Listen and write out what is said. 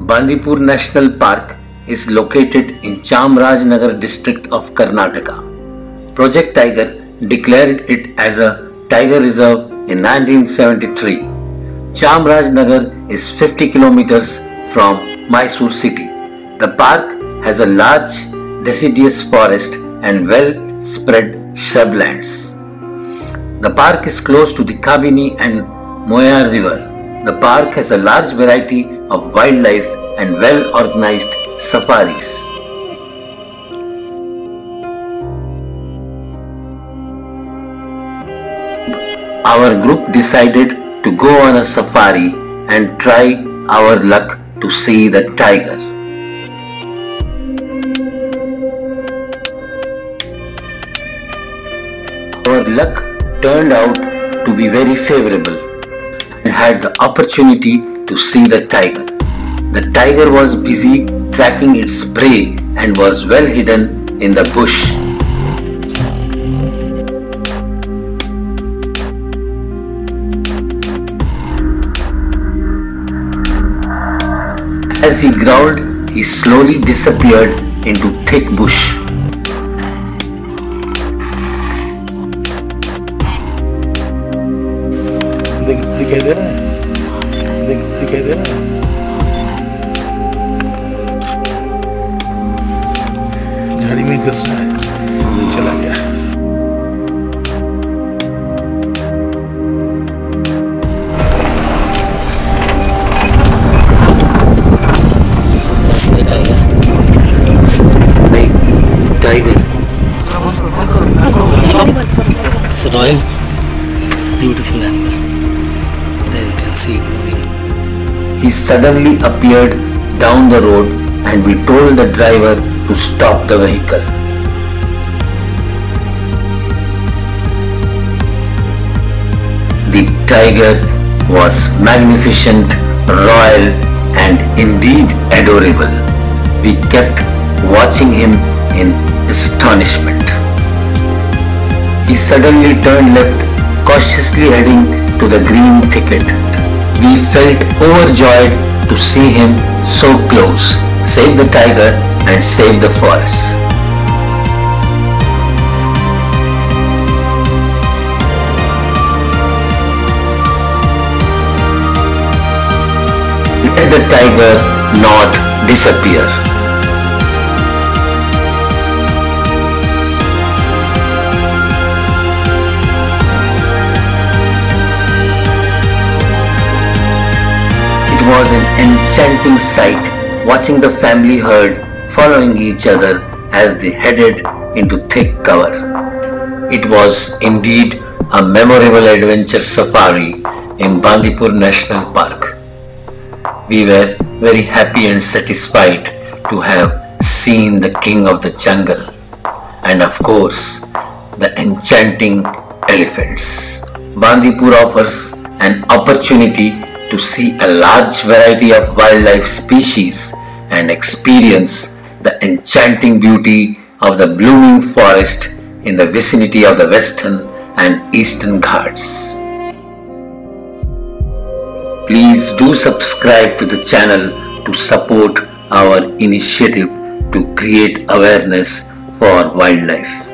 Bandipur National Park is located in Chamrajnagar district of Karnataka. Project Tiger declared it as a tiger reserve in 1973. Chamrajnagar is 50 kilometers from Mysore city. The park has a large deciduous forest and well spread shrublands. The park is close to the Kabini and Moyar river. The park has a large variety of wildlife and well organized safaris. Our group decided to go on a safari and try our luck to see the tiger. Our luck turned out to be very favorable and had the opportunity to see the tiger. The tiger was busy tracking its prey and was well hidden in the bush. As he growled, he slowly disappeared into thick bush. दिख- दिखाई दे रहा है दिख- दिखाई दे रहा है झाड़ी में घुस रहा है चला गया The tiger It's a royal, beautiful animal. There you can see it moving. He suddenly appeared down the road and we told the driver to stop the vehicle. The tiger was magnificent, royal, and indeed adorable. We kept watching him in astonishment. He suddenly turned left, cautiously heading to the green thicket. We felt overjoyed to see him so close, save the tiger and save the forest. Let the tiger not disappear. Enchanting sight watching the family herd following each other as they headed into thick cover. It was indeed a memorable adventure safari in Bandipur National Park. We were very happy and satisfied to have seen the king of the jungle and of course the enchanting elephants. Bandipur offers an opportunity to see a large variety of wildlife species and experience the enchanting beauty of the blooming forest in the vicinity of the western and eastern Ghats. Please do subscribe to the channel to support our initiative to create awareness for wildlife.